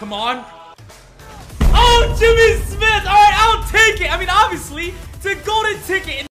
Come on. Oh, Jimmy Smith. All right, I'll take it. I mean, obviously, it's a golden ticket.